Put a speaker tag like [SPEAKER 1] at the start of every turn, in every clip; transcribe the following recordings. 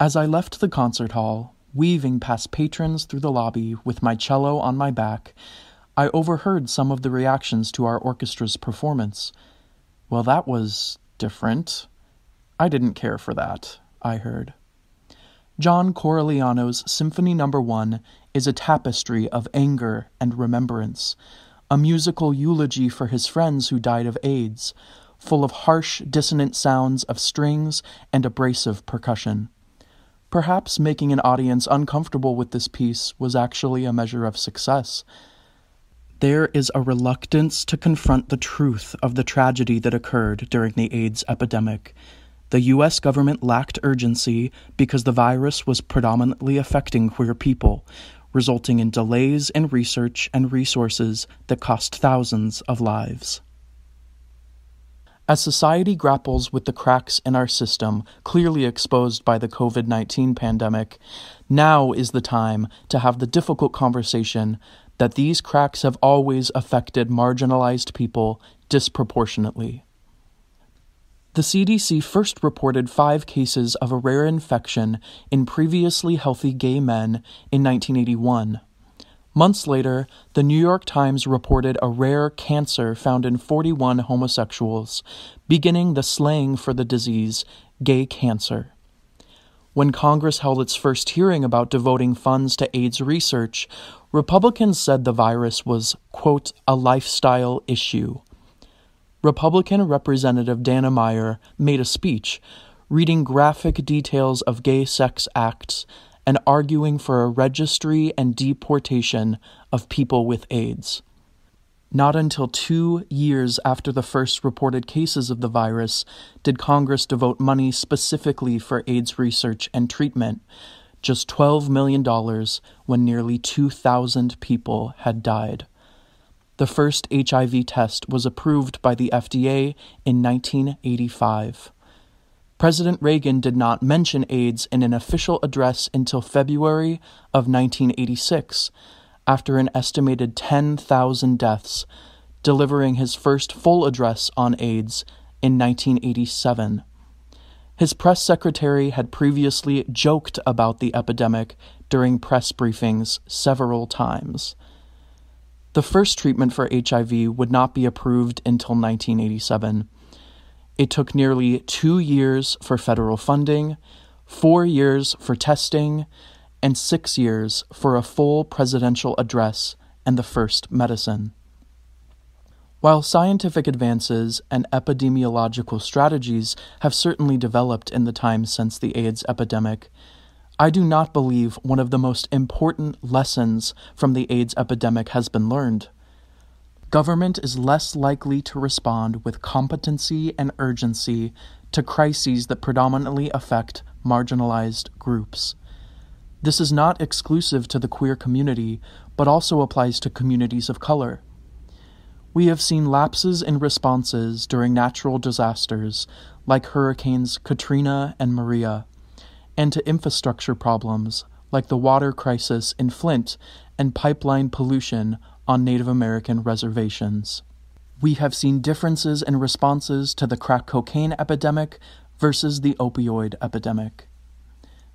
[SPEAKER 1] As I left the concert hall, weaving past patrons through the lobby with my cello on my back, I overheard some of the reactions to our orchestra's performance. Well, that was different. I didn't care for that, I heard. John Corigliano's Symphony No. 1 is a tapestry of anger and remembrance, a musical eulogy for his friends who died of AIDS, full of harsh, dissonant sounds of strings and abrasive percussion. Perhaps making an audience uncomfortable with this piece was actually a measure of success. There is a reluctance to confront the truth of the tragedy that occurred during the AIDS epidemic the US government lacked urgency because the virus was predominantly affecting queer people, resulting in delays in research and resources that cost thousands of lives. As society grapples with the cracks in our system, clearly exposed by the COVID 19 pandemic, now is the time to have the difficult conversation that these cracks have always affected marginalized people disproportionately. The CDC first reported five cases of a rare infection in previously healthy gay men in 1981. Months later, the New York Times reported a rare cancer found in 41 homosexuals, beginning the slang for the disease, gay cancer. When Congress held its first hearing about devoting funds to AIDS research, Republicans said the virus was, quote, a lifestyle issue Republican Representative Dannemeyer made a speech reading graphic details of gay sex acts and arguing for a registry and deportation of people with AIDS. Not until two years after the first reported cases of the virus did Congress devote money specifically for AIDS research and treatment, just $12 million when nearly 2,000 people had died. The first HIV test was approved by the FDA in 1985. President Reagan did not mention AIDS in an official address until February of 1986, after an estimated 10,000 deaths, delivering his first full address on AIDS in 1987. His press secretary had previously joked about the epidemic during press briefings several times. The first treatment for HIV would not be approved until 1987. It took nearly two years for federal funding, four years for testing, and six years for a full presidential address and the first medicine. While scientific advances and epidemiological strategies have certainly developed in the time since the AIDS epidemic, I do not believe one of the most important lessons from the AIDS epidemic has been learned. Government is less likely to respond with competency and urgency to crises that predominantly affect marginalized groups. This is not exclusive to the queer community, but also applies to communities of color. We have seen lapses in responses during natural disasters like Hurricanes Katrina and Maria and to infrastructure problems like the water crisis in Flint and pipeline pollution on Native American reservations. We have seen differences in responses to the crack cocaine epidemic versus the opioid epidemic.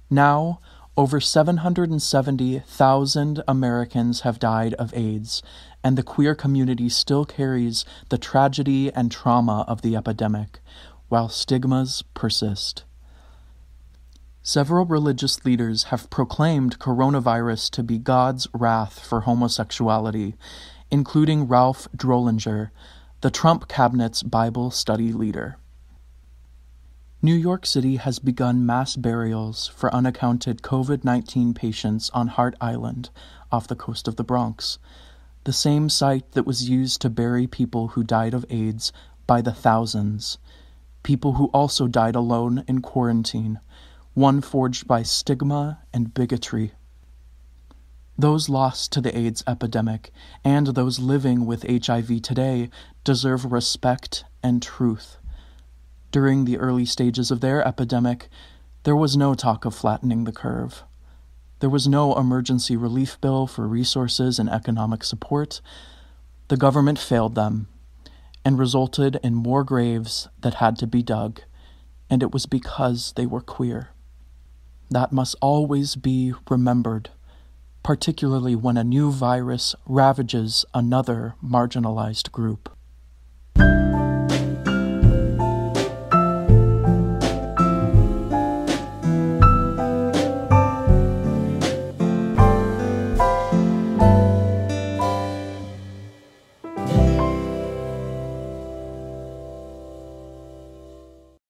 [SPEAKER 1] Now, over 770,000 Americans have died of AIDS, and the queer community still carries the tragedy and trauma of the epidemic, while stigmas persist. Several religious leaders have proclaimed coronavirus to be God's wrath for homosexuality, including Ralph Drollinger, the Trump cabinet's Bible study leader. New York City has begun mass burials for unaccounted COVID 19 patients on Hart Island, off the coast of the Bronx, the same site that was used to bury people who died of AIDS by the thousands, people who also died alone in quarantine one forged by stigma and bigotry. Those lost to the AIDS epidemic and those living with HIV today deserve respect and truth. During the early stages of their epidemic, there was no talk of flattening the curve. There was no emergency relief bill for resources and economic support. The government failed them and resulted in more graves that had to be dug, and it was because they were queer. That must always be remembered, particularly when a new virus ravages another marginalized group.